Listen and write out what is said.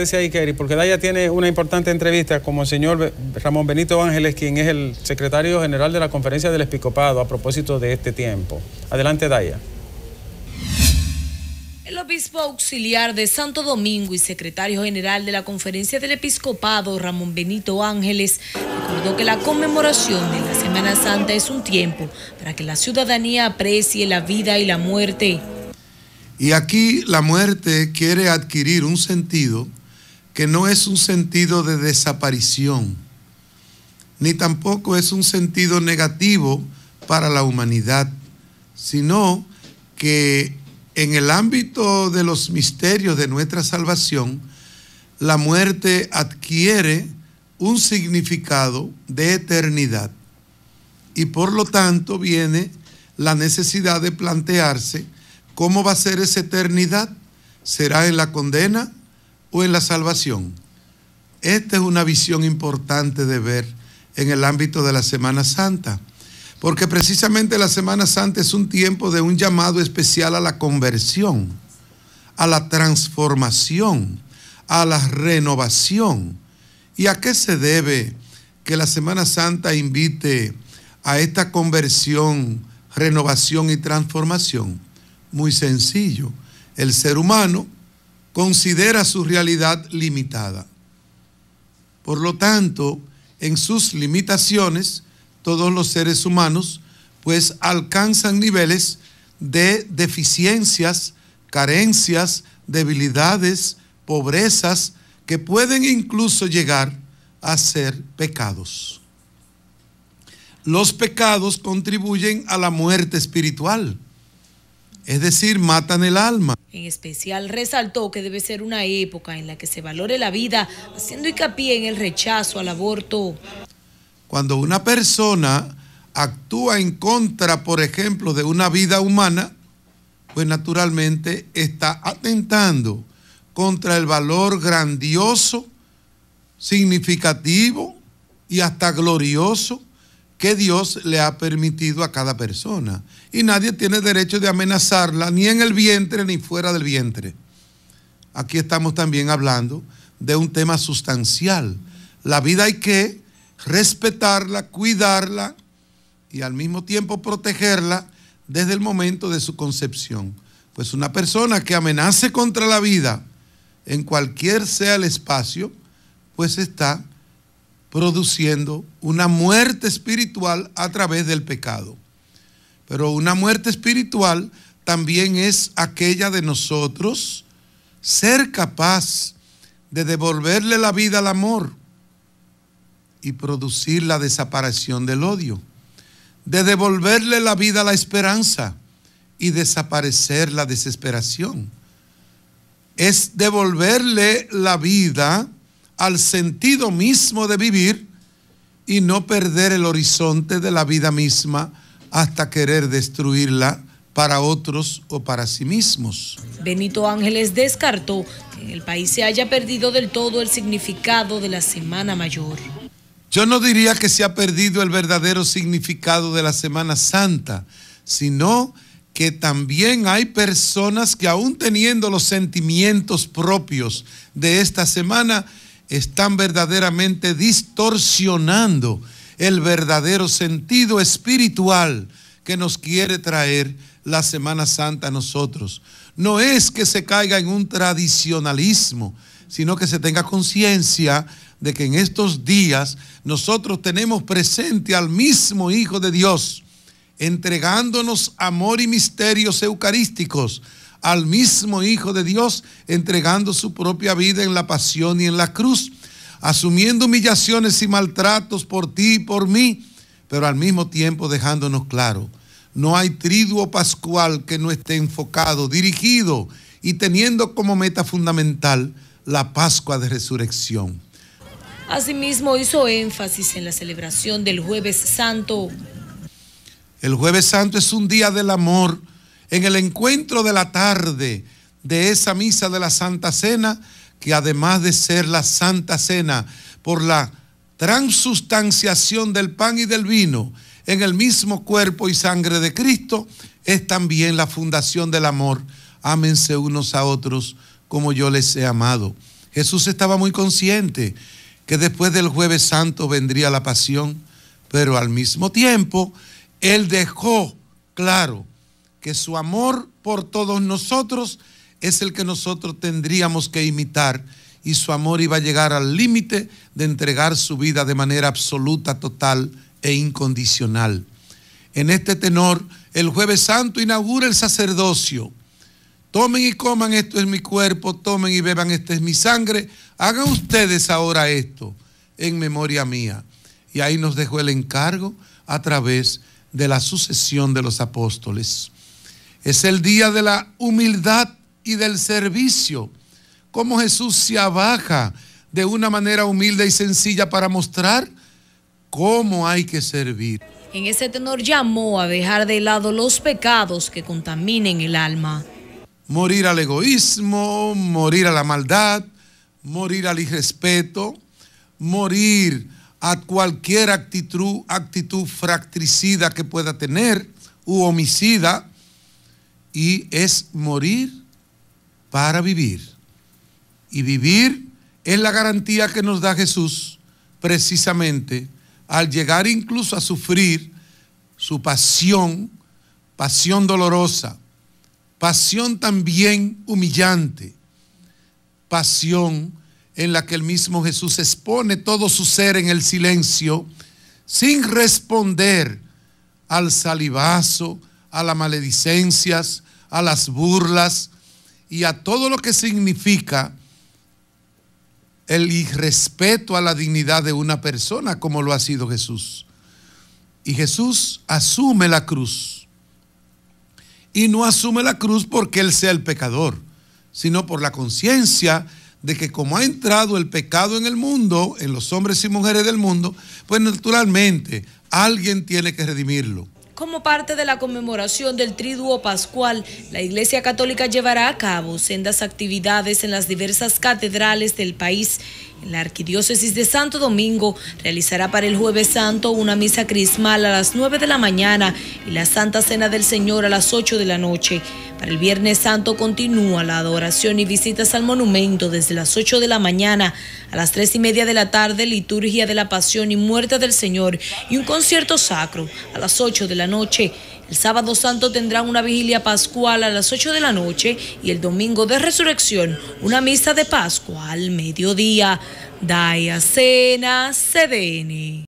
Decía Ikeri, porque Daya tiene una importante entrevista con el señor Ramón Benito Ángeles, quien es el secretario general de la Conferencia del Episcopado a propósito de este tiempo. Adelante, Daya. El obispo auxiliar de Santo Domingo y secretario general de la Conferencia del Episcopado, Ramón Benito Ángeles, recordó que la conmemoración de la Semana Santa es un tiempo para que la ciudadanía aprecie la vida y la muerte. Y aquí la muerte quiere adquirir un sentido que no es un sentido de desaparición, ni tampoco es un sentido negativo para la humanidad, sino que en el ámbito de los misterios de nuestra salvación, la muerte adquiere un significado de eternidad. Y por lo tanto viene la necesidad de plantearse cómo va a ser esa eternidad. ¿Será en la condena o en la salvación. Esta es una visión importante de ver en el ámbito de la Semana Santa, porque precisamente la Semana Santa es un tiempo de un llamado especial a la conversión, a la transformación, a la renovación. ¿Y a qué se debe que la Semana Santa invite a esta conversión, renovación y transformación? Muy sencillo. El ser humano considera su realidad limitada. Por lo tanto, en sus limitaciones, todos los seres humanos pues alcanzan niveles de deficiencias, carencias, debilidades, pobrezas, que pueden incluso llegar a ser pecados. Los pecados contribuyen a la muerte espiritual es decir, matan el alma. En especial resaltó que debe ser una época en la que se valore la vida, haciendo hincapié en el rechazo al aborto. Cuando una persona actúa en contra, por ejemplo, de una vida humana, pues naturalmente está atentando contra el valor grandioso, significativo y hasta glorioso que Dios le ha permitido a cada persona. Y nadie tiene derecho de amenazarla ni en el vientre ni fuera del vientre. Aquí estamos también hablando de un tema sustancial. La vida hay que respetarla, cuidarla y al mismo tiempo protegerla desde el momento de su concepción. Pues una persona que amenace contra la vida en cualquier sea el espacio, pues está produciendo una muerte espiritual a través del pecado. Pero una muerte espiritual también es aquella de nosotros ser capaz de devolverle la vida al amor y producir la desaparición del odio, de devolverle la vida a la esperanza y desaparecer la desesperación. Es devolverle la vida al sentido mismo de vivir y no perder el horizonte de la vida misma hasta querer destruirla para otros o para sí mismos. Benito Ángeles descartó que en el país se haya perdido del todo el significado de la Semana Mayor. Yo no diría que se ha perdido el verdadero significado de la Semana Santa, sino que también hay personas que aún teniendo los sentimientos propios de esta semana, están verdaderamente distorsionando el verdadero sentido espiritual que nos quiere traer la Semana Santa a nosotros. No es que se caiga en un tradicionalismo, sino que se tenga conciencia de que en estos días nosotros tenemos presente al mismo Hijo de Dios, entregándonos amor y misterios eucarísticos al mismo Hijo de Dios, entregando su propia vida en la pasión y en la cruz, asumiendo humillaciones y maltratos por ti y por mí, pero al mismo tiempo dejándonos claro, no hay triduo pascual que no esté enfocado, dirigido y teniendo como meta fundamental la Pascua de Resurrección. Asimismo hizo énfasis en la celebración del jueves santo. El jueves santo es un día del amor, en el encuentro de la tarde de esa misa de la Santa Cena, que además de ser la Santa Cena por la transustanciación del pan y del vino en el mismo cuerpo y sangre de Cristo, es también la fundación del amor. Ámense unos a otros como yo les he amado. Jesús estaba muy consciente que después del jueves santo vendría la pasión, pero al mismo tiempo Él dejó claro que su amor por todos nosotros es el que nosotros tendríamos que imitar y su amor iba a llegar al límite de entregar su vida de manera absoluta, total e incondicional. En este tenor, el jueves santo inaugura el sacerdocio. Tomen y coman, esto es mi cuerpo, tomen y beban, esta es mi sangre. Hagan ustedes ahora esto en memoria mía. Y ahí nos dejó el encargo a través de la sucesión de los apóstoles. Es el día de la humildad y del servicio. Cómo Jesús se abaja de una manera humilde y sencilla para mostrar cómo hay que servir. En ese tenor llamó a dejar de lado los pecados que contaminen el alma. Morir al egoísmo, morir a la maldad, morir al irrespeto, morir a cualquier actitud, actitud fractricida que pueda tener u homicida, y es morir para vivir. Y vivir es la garantía que nos da Jesús precisamente al llegar incluso a sufrir su pasión, pasión dolorosa, pasión también humillante, pasión en la que el mismo Jesús expone todo su ser en el silencio, sin responder al salivazo, a las maledicencias, a las burlas y a todo lo que significa el irrespeto a la dignidad de una persona como lo ha sido Jesús. Y Jesús asume la cruz. Y no asume la cruz porque Él sea el pecador, sino por la conciencia de que como ha entrado el pecado en el mundo, en los hombres y mujeres del mundo, pues naturalmente alguien tiene que redimirlo. Como parte de la conmemoración del Triduo Pascual, la Iglesia Católica llevará a cabo sendas actividades en las diversas catedrales del país. En la Arquidiócesis de Santo Domingo realizará para el Jueves Santo una misa crismal a las 9 de la mañana y la Santa Cena del Señor a las 8 de la noche. Para el Viernes Santo continúa la adoración y visitas al monumento desde las 8 de la mañana a las 3 y media de la tarde, liturgia de la Pasión y Muerte del Señor y un concierto sacro a las 8 de la noche. El sábado santo tendrán una vigilia pascual a las 8 de la noche y el domingo de resurrección una misa de Pascua al mediodía. Daya Cena CDN.